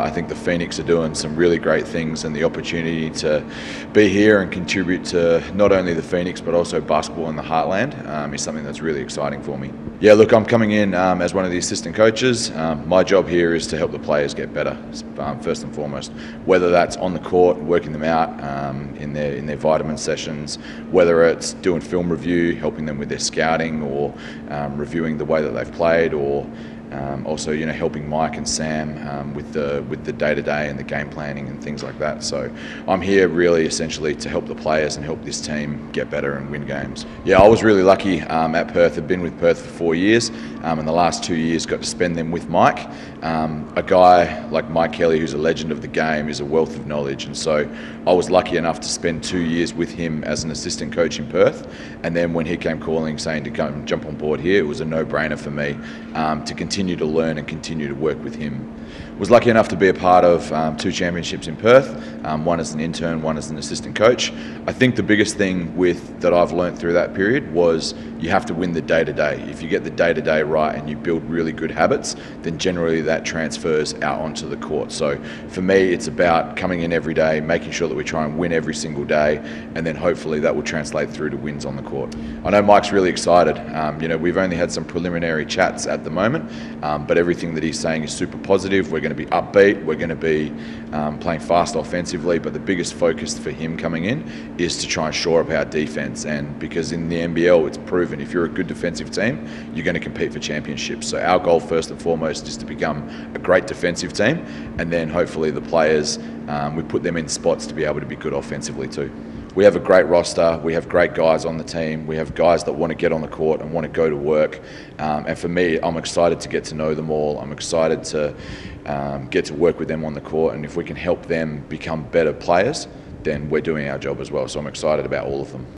I think the Phoenix are doing some really great things, and the opportunity to be here and contribute to not only the Phoenix but also basketball in the heartland um, is something that's really exciting for me. Yeah, look, I'm coming in um, as one of the assistant coaches. Um, my job here is to help the players get better, um, first and foremost. Whether that's on the court, working them out um, in their in their vitamin sessions, whether it's doing film review, helping them with their scouting, or um, reviewing the way that they've played, or um, also, you know, helping Mike and Sam um, with the with the day to day and the game planning and things like that. So I'm here really essentially to help the players and help this team get better and win games. Yeah, I was really lucky um, at Perth. I've been with Perth for four years, um, and the last two years got to spend them with Mike. Um, a guy like Mike Kelly, who's a legend of the game, is a wealth of knowledge, and so I was lucky enough to spend two years with him as an assistant coach in Perth. And then when he came calling saying to come jump on board here, it was a no-brainer for me um, to continue continue to learn and continue to work with him. Was lucky enough to be a part of um, two championships in Perth, um, one as an intern, one as an assistant coach. I think the biggest thing with that I've learned through that period was you have to win the day to day. If you get the day to day right and you build really good habits, then generally that transfers out onto the court. So for me, it's about coming in every day, making sure that we try and win every single day, and then hopefully that will translate through to wins on the court. I know Mike's really excited. Um, you know, we've only had some preliminary chats at the moment, um, but everything that he's saying is super positive. We're going to be upbeat. We're going to be um, playing fast offensively. But the biggest focus for him coming in is to try and shore up our defense. And because in the NBL, it's proven if you're a good defensive team, you're going to compete for championships. So our goal first and foremost is to become a great defensive team, and then hopefully the players um, we put them in spots to be able to be good offensively too we have a great roster. We have great guys on the team. We have guys that want to get on the court and want to go to work. Um, and for me, I'm excited to get to know them all. I'm excited to um, get to work with them on the court. And if we can help them become better players, then we're doing our job as well. So I'm excited about all of them.